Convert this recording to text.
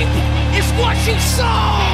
It's what you saw!